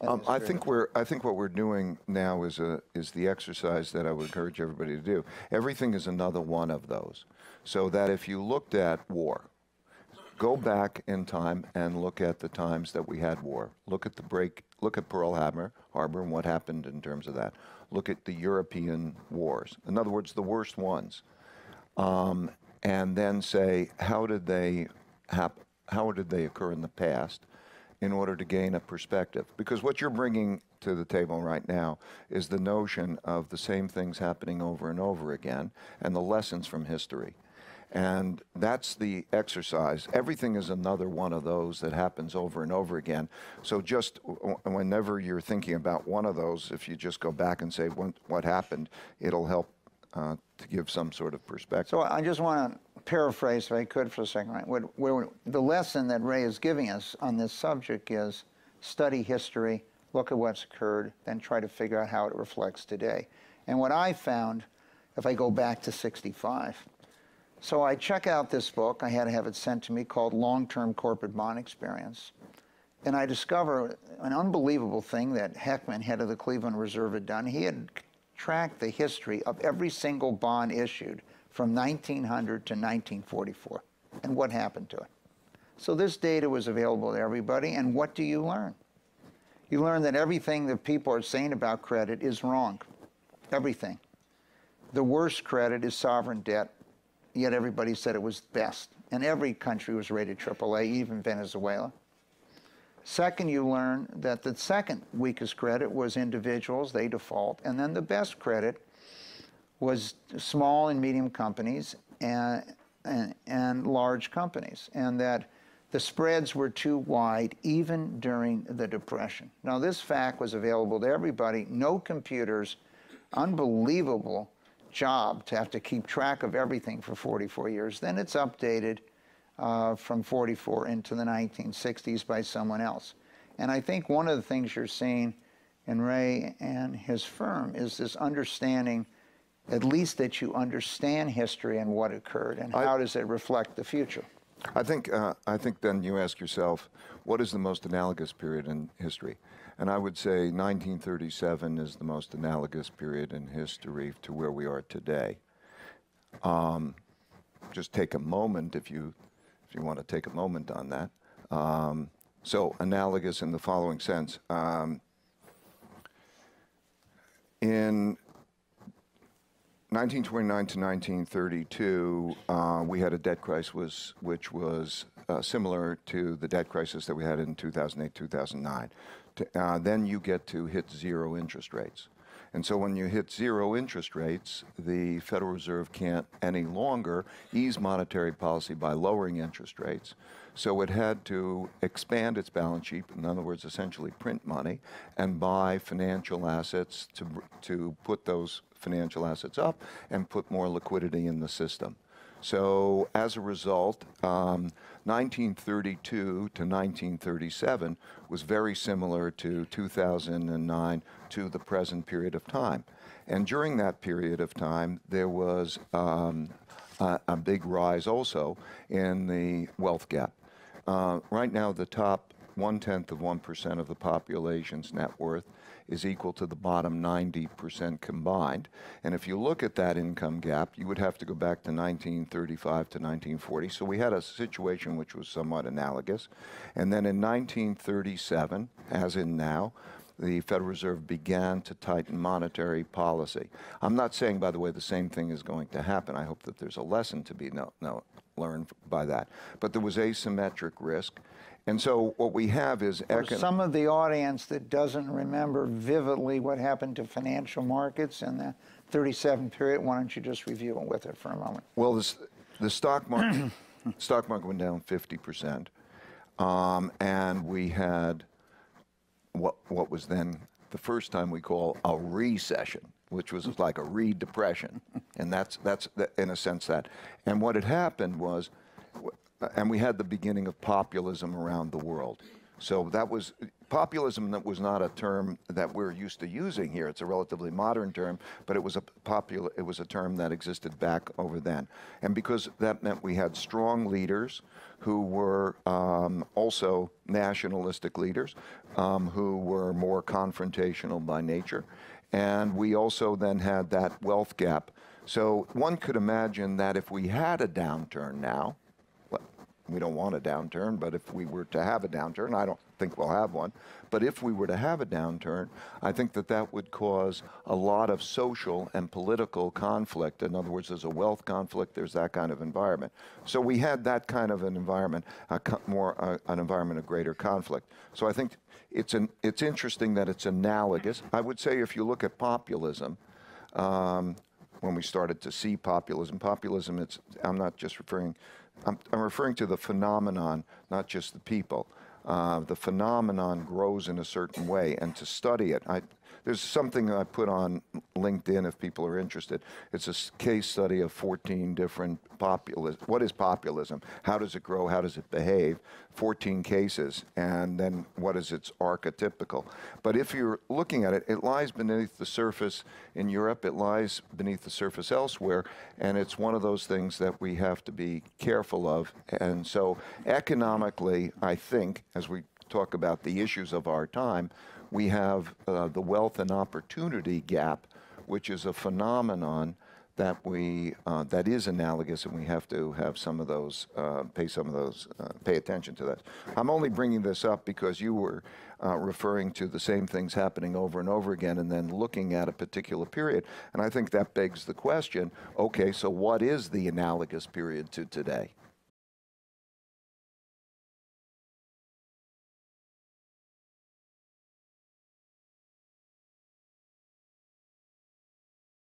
Um, I think we're, I think what we're doing now is a, is the exercise that I would encourage everybody to do. Everything is another one of those. So that if you looked at war, go back in time and look at the times that we had war. Look at the break, look at Pearl Harbor, Harbor and what happened in terms of that. Look at the European wars. In other words, the worst ones. Um, and then say, how did they hap- how did they occur in the past in order to gain a perspective? Because what you're bringing to the table right now is the notion of the same things happening over and over again and the lessons from history. And that's the exercise. Everything is another one of those that happens over and over again. So just whenever you're thinking about one of those, if you just go back and say what happened, it'll help uh, to give some sort of perspective. So I just want to paraphrase, if I could, for a second. Right? What, what, the lesson that Ray is giving us on this subject is study history, look at what's occurred, then try to figure out how it reflects today. And what I found, if I go back to 65, so I check out this book, I had to have it sent to me, called Long-Term Corporate Bond Experience. And I discover an unbelievable thing that Hickman, head of the Cleveland Reserve, had done. He had tracked the history of every single bond issued from 1900 to 1944 and what happened to it. So this data was available to everybody, and what do you learn? You learn that everything that people are saying about credit is wrong. Everything. The worst credit is sovereign debt, yet everybody said it was best. And every country was rated AAA, even Venezuela. Second, you learn that the second weakest credit was individuals, they default. And then the best credit was small and medium companies and, and, and large companies. And that the spreads were too wide even during the Depression. Now, this fact was available to everybody, no computers, unbelievable job to have to keep track of everything for 44 years. Then it's updated uh, from 44 into the 1960s by someone else. And I think one of the things you're seeing in Ray and his firm is this understanding, at least that you understand history and what occurred, and I- how does it reflect the future. I think, uh, I think then you ask yourself, what is the most analogous period in history? And I would say 1937 is the most analogous period in history to where we are today. Um, just take a moment if you, you want to take a moment on that. Um, so analogous in the following sense. Um, in 1929 to 1932, uh, we had a debt crisis which was uh, similar to the debt crisis that we had in 2008, 2009. To- uh, then you get to hit zero interest rates. And so when you hit zero interest rates, the Federal Reserve can't any longer ease monetary policy by lowering interest rates. So it had to expand its balance sheet, in other words, essentially print money, and buy financial assets to, to put those financial assets up and put more liquidity in the system. So as a result, um, 1932 to 1937 was very similar to 2009 to the present period of time. And during that period of time, there was um, a, a big rise also in the wealth gap. Uh, right now, the top one tenth of 1% of the population's net worth is equal to the bottom 90% combined. And if you look at that income gap, you would have to go back to 1935 to 1940. So we had a situation which was somewhat analogous. And then in 1937, as in now, the Federal Reserve began to tighten monetary policy. I'm not saying, by the way, the same thing is going to happen. I hope that there's a lesson to be no, no, learned by that. But there was asymmetric risk. And so what we have is some of the audience that doesn't remember vividly what happened to financial markets in the 37 period, why don't you just review it with it for a moment? Well, this, the stock market, stock market went down 50%, um, and we had what what was then the first time we call a recession, which was like a re-depression, and that's that's the, in a sense that. And what had happened was, and we had the beginning of populism around the world. So that was populism that was not a term that we're used to using here. It's a relatively modern term, but it was a popular. It was a term that existed back over then, and because that meant we had strong leaders who were um, also nationalistic leaders, um, who were more confrontational by nature, and we also then had that wealth gap. So one could imagine that if we had a downturn now, we don't want a downturn, but if we were to have a downturn, I don't think we'll have one, but if we were to have a downturn, I think that that would cause a lot of social and political conflict. In other words, there's a wealth conflict, there's that kind of environment. So we had that kind of an environment, a more uh, an environment of greater conflict. So I think it's an it's interesting that it's analogous. I would say if you look at populism, um, when we started to see populism. Populism, it's, I'm not just referring, I'm, I'm referring to the phenomenon, not just the people. Uh, the phenomenon grows in a certain way, and to study it, I, there's something I put on LinkedIn if people are interested. It's a case study of 14 different populism. What is populism? How does it grow? How does it behave? 14 cases, and then what is its archetypical? But if you're looking at it, it lies beneath the surface in Europe. It lies beneath the surface elsewhere, and it's one of those things that we have to be careful of. And so, economically, I think, as we talk about the issues of our time, we have uh, the wealth and opportunity gap, which is a phenomenon that we uh, that is analogous, and we have to have some of those uh, pay some of those uh, pay attention to that. I'm only bringing this up because you were uh, referring to the same things happening over and over again, and then looking at a particular period, and I think that begs the question: Okay, so what is the analogous period to today?